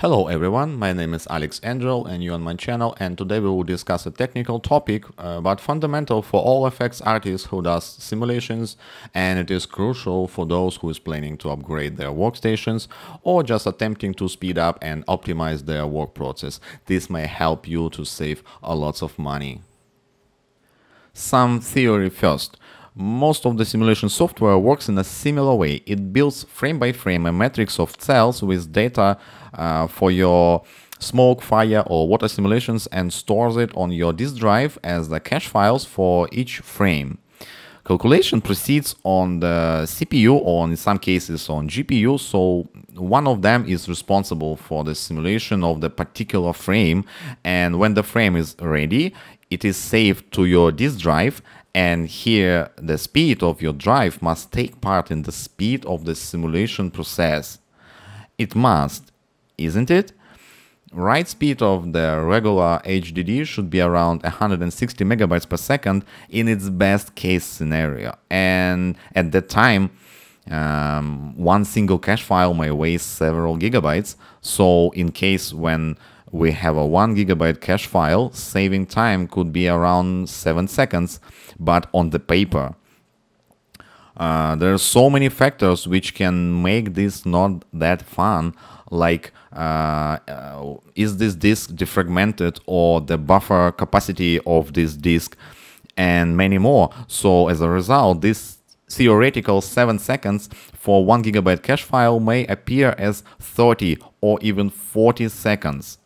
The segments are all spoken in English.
Hello everyone, my name is Alex AndRiEL and you're on my channel and today we will discuss a technical topic uh, but fundamental for all effects artists who does simulations and it is crucial for those who is planning to upgrade their workstations or just attempting to speed up and optimize their work process. This may help you to save a lot of money. Some theory first. Most of the simulation software works in a similar way. It builds frame by frame a matrix of cells with data uh, for your smoke, fire or water simulations and stores it on your disk drive as the cache files for each frame. Calculation proceeds on the CPU or in some cases on GPU, so one of them is responsible for the simulation of the particular frame and when the frame is ready, it is saved to your disk drive and here the speed of your drive must take part in the speed of the simulation process. It must, isn't it? Write speed of the regular HDD should be around 160 megabytes per second in its best case scenario. And at that time, um, one single cache file may weigh several gigabytes. So in case when we have a 1 gigabyte cache file, saving time could be around 7 seconds, but on the paper. Uh, there are so many factors which can make this not that fun, like uh, uh, is this disk defragmented or the buffer capacity of this disk and many more. So as a result, this theoretical 7 seconds for 1 gigabyte cache file may appear as 30 or even 40 seconds.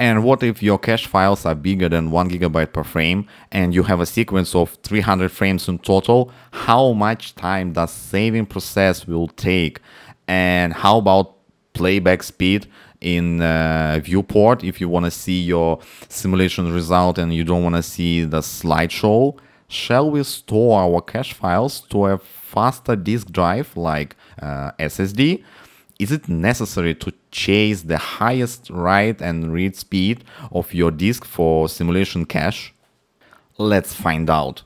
And what if your cache files are bigger than 1 gigabyte per frame and you have a sequence of 300 frames in total? How much time does saving process will take? And how about playback speed in uh, viewport if you want to see your simulation result and you don't want to see the slideshow? Shall we store our cache files to a faster disk drive like uh, SSD? Is it necessary to chase the highest write and read speed of your disk for simulation cache? Let's find out.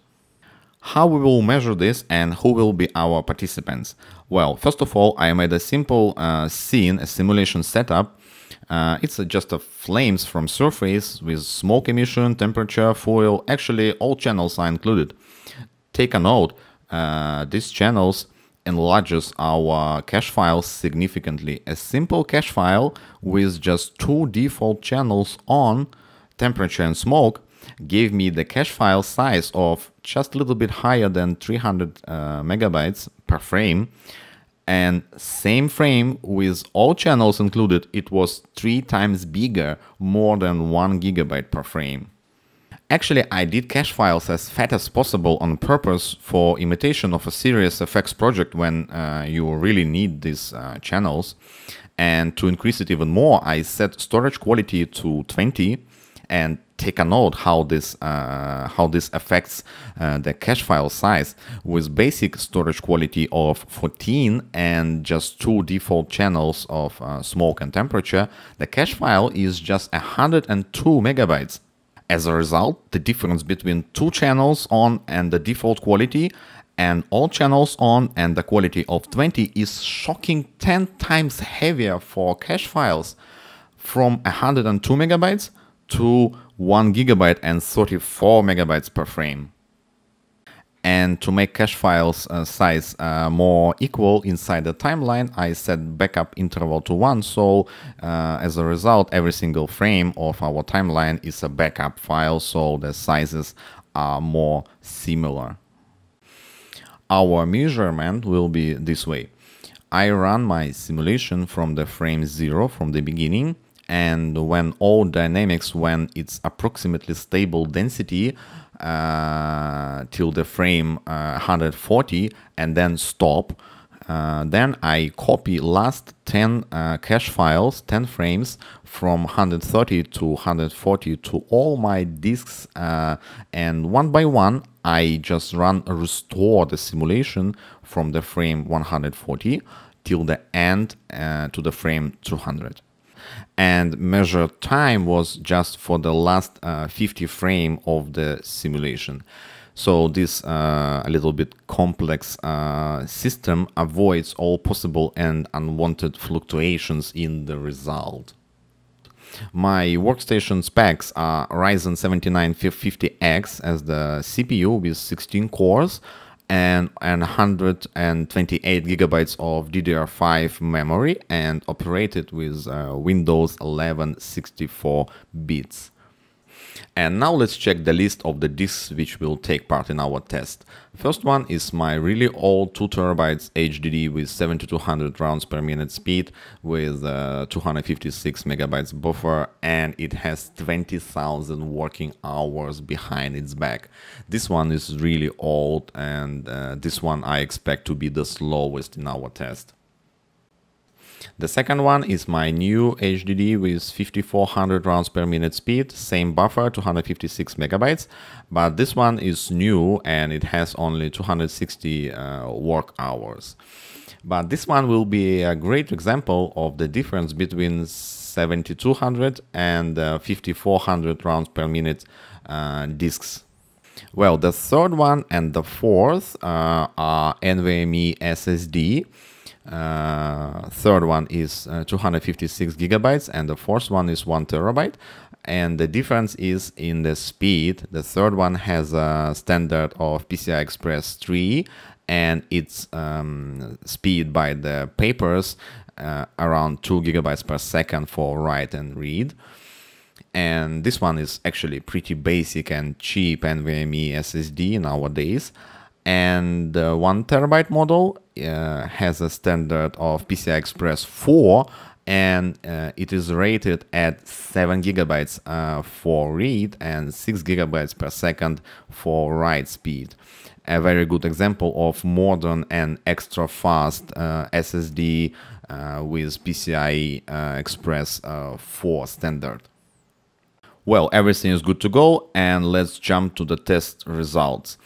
How we will measure this and who will be our participants? Well, first of all, I made a simple uh, scene, a simulation setup. Uh, it's uh, just a flames from surface with smoke emission, temperature, fuel. Actually, all channels are included. Take a note, uh, these channels enlarges our cache files significantly. A simple cache file with just two default channels on temperature and smoke gave me the cache file size of just a little bit higher than 300 uh, megabytes per frame and same frame with all channels included it was three times bigger more than one gigabyte per frame Actually, I did cache files as fat as possible on purpose for imitation of a serious effects project when uh, you really need these uh, channels. And to increase it even more, I set storage quality to 20 and take a note how this uh, how this affects uh, the cache file size with basic storage quality of 14 and just two default channels of uh, smoke and temperature the cache file is just 102 megabytes as a result, the difference between two channels on and the default quality and all channels on and the quality of 20 is shocking 10 times heavier for cache files from 102 megabytes to 1 gigabyte and 34 megabytes per frame and to make cache files uh, size uh, more equal inside the timeline I set backup interval to 1 so uh, as a result every single frame of our timeline is a backup file so the sizes are more similar. Our measurement will be this way. I run my simulation from the frame 0 from the beginning and when all dynamics when it's approximately stable density uh, till the frame uh, 140 and then stop. Uh, then I copy last 10 uh, cache files, 10 frames from 130 to 140 to all my disks uh, and one by one I just run restore the simulation from the frame 140 till the end uh, to the frame 200 and measure time was just for the last uh, 50 frame of the simulation. So this uh, a little bit complex uh, system avoids all possible and unwanted fluctuations in the result. My workstation specs are Ryzen 7950X as the CPU with 16 cores and, and 128 gigabytes of DDR5 memory and operated with uh, Windows 11 64 bits. And now let's check the list of the disks which will take part in our test. First one is my really old 2 terabytes HDD with 7200 rounds per minute speed with uh, 256 megabytes buffer and it has 20,000 working hours behind its back. This one is really old and uh, this one I expect to be the slowest in our test. The second one is my new HDD with 5400 rounds per minute speed, same buffer, 256 megabytes, but this one is new and it has only 260 uh, work hours. But this one will be a great example of the difference between 7200 and uh, 5400 rounds per minute uh, disks. Well, the third one and the fourth uh, are NVMe SSD uh, third one is uh, 256 gigabytes and the fourth one is one terabyte. And the difference is in the speed. The third one has a standard of PCI Express 3 and its um, speed by the papers uh, around 2 gigabytes per second for write and read. And this one is actually pretty basic and cheap NVMe SSD nowadays and the one terabyte model uh, has a standard of PCI Express 4 and uh, it is rated at 7 gigabytes uh, for read and 6 gigabytes per second for write speed. A very good example of modern and extra fast uh, SSD uh, with PCI uh, Express 4 standard. Well, everything is good to go and let's jump to the test results.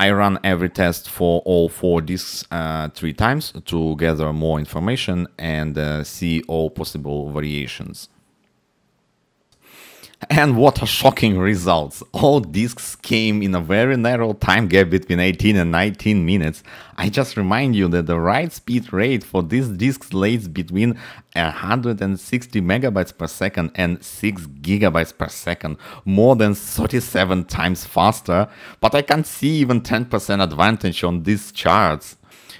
I run every test for all four disks uh, three times to gather more information and uh, see all possible variations. And what a shocking results. All disks came in a very narrow time gap between 18 and 19 minutes. I just remind you that the write speed rate for these disks lays between 160 megabytes per second and 6 gigabytes per second, more than 37 times faster, but I can't see even 10% advantage on these charts.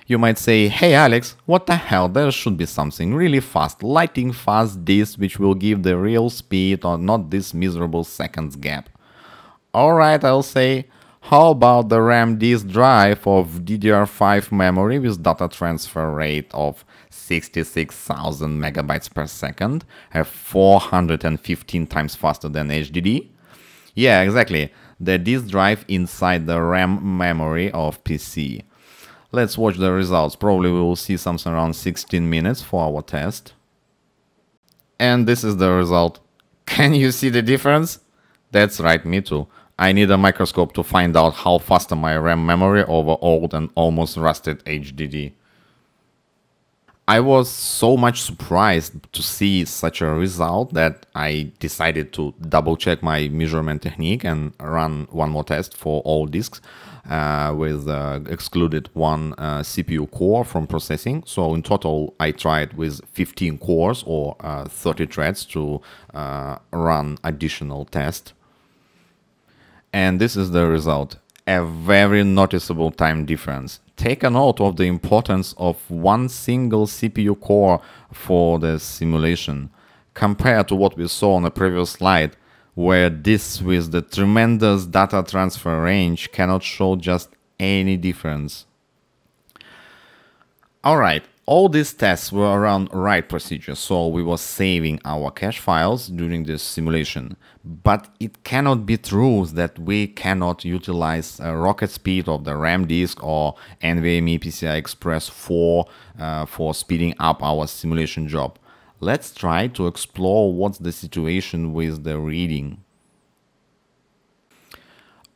You might say, hey Alex, what the hell, there should be something really fast, lightning fast disk which will give the real speed or not this miserable seconds gap. Alright, I'll say, how about the RAM disk drive of DDR5 memory with data transfer rate of 66,000 megabytes per second, have 415 times faster than HDD? Yeah, exactly, the disk drive inside the RAM memory of PC. Let's watch the results. Probably we will see something around 16 minutes for our test. And this is the result. Can you see the difference? That's right, me too. I need a microscope to find out how fast my RAM memory over old and almost rusted HDD. I was so much surprised to see such a result that I decided to double check my measurement technique and run one more test for all disks uh, with uh, excluded one uh, CPU core from processing. So in total, I tried with 15 cores or uh, 30 threads to uh, run additional test. And this is the result, a very noticeable time difference take a note of the importance of one single CPU core for the simulation, compared to what we saw on the previous slide, where this with the tremendous data transfer range cannot show just any difference. Alright, all these tests were around write procedure, so we were saving our cache files during this simulation. But it cannot be true that we cannot utilize a rocket speed of the RAM disk or NVMe PCI Express 4 uh, for speeding up our simulation job. Let's try to explore what's the situation with the reading.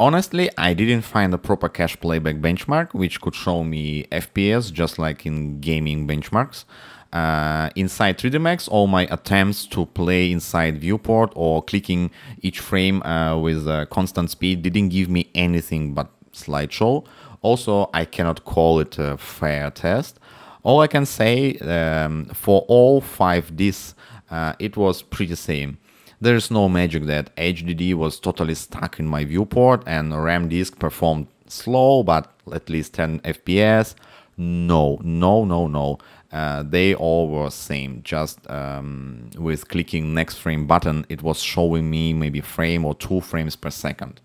Honestly, I didn't find a proper cache playback benchmark which could show me FPS just like in gaming benchmarks. Uh, inside 3D Max, all my attempts to play inside viewport or clicking each frame uh, with constant speed didn't give me anything but slideshow. Also, I cannot call it a fair test. All I can say um, for all five disks, uh, it was pretty same. There's no magic that HDD was totally stuck in my viewport and RAM disk performed slow but at least 10 FPS. No, no, no, no. Uh, they all were same. Just um, with clicking next frame button, it was showing me maybe frame or two frames per second.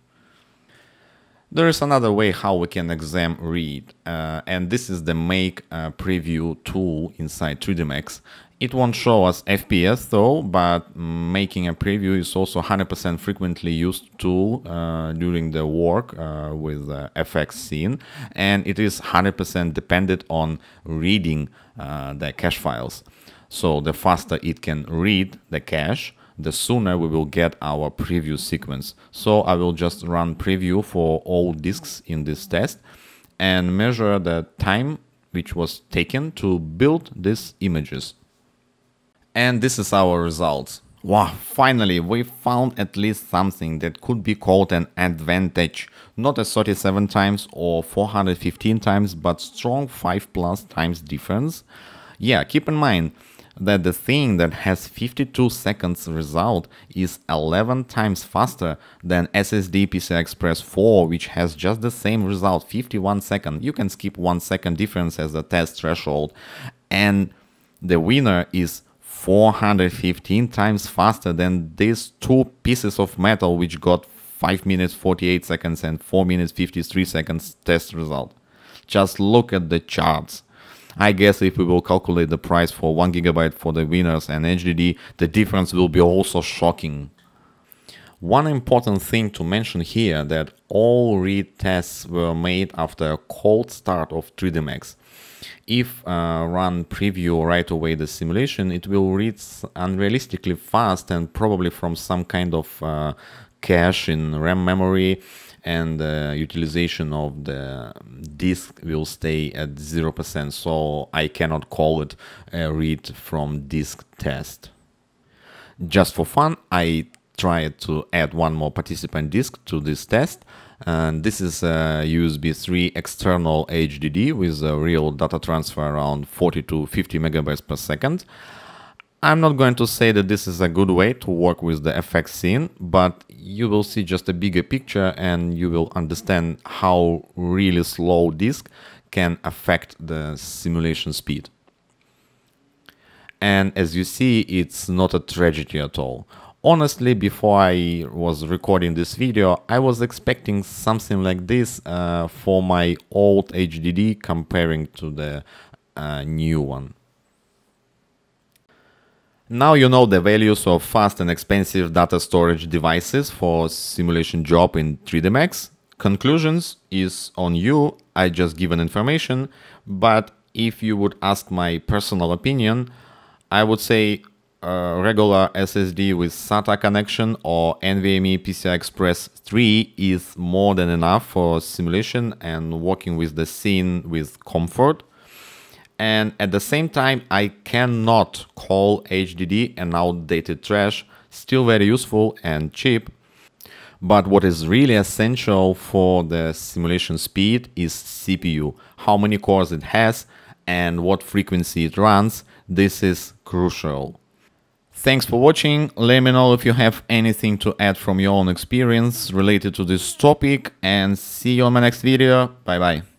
There is another way how we can exam read, uh, and this is the make uh, preview tool inside 3D Max. It won't show us FPS though, but making a preview is also 100% frequently used tool uh, during the work uh, with FX scene, and it is 100% dependent on reading uh, the cache files. So the faster it can read the cache, the sooner we will get our preview sequence. So I will just run preview for all disks in this test and measure the time which was taken to build these images. And this is our results. Wow, finally we found at least something that could be called an advantage. Not a 37 times or 415 times, but strong 5 plus times difference. Yeah, keep in mind, that the thing that has 52 seconds result is 11 times faster than SSD PCI Express 4 which has just the same result 51 second. You can skip 1 second difference as a test threshold and the winner is 415 times faster than these two pieces of metal which got 5 minutes 48 seconds and 4 minutes 53 seconds test result. Just look at the charts. I guess if we will calculate the price for 1 gigabyte for the winners and HDD, the difference will be also shocking. One important thing to mention here that all read tests were made after a cold start of 3D Max. If uh, run preview right away the simulation, it will read unrealistically fast and probably from some kind of uh, cache in RAM memory and the utilization of the disk will stay at 0%, so I cannot call it a read from disk test. Just for fun, I tried to add one more participant disk to this test, and this is a USB 3 external HDD with a real data transfer around 40 to 50 megabytes per second. I'm not going to say that this is a good way to work with the FX scene, but you will see just a bigger picture and you will understand how really slow disk can affect the simulation speed. And as you see, it's not a tragedy at all. Honestly, before I was recording this video, I was expecting something like this uh, for my old HDD comparing to the uh, new one. Now you know the values of fast and expensive data storage devices for simulation job in 3D Max. Conclusions is on you, I just given information, but if you would ask my personal opinion, I would say a regular SSD with SATA connection or NVMe PCI Express 3 is more than enough for simulation and working with the scene with comfort and at the same time I cannot call HDD an outdated trash, still very useful and cheap. But what is really essential for the simulation speed is CPU, how many cores it has and what frequency it runs, this is crucial. Thanks for watching, let me know if you have anything to add from your own experience related to this topic and see you on my next video, bye bye.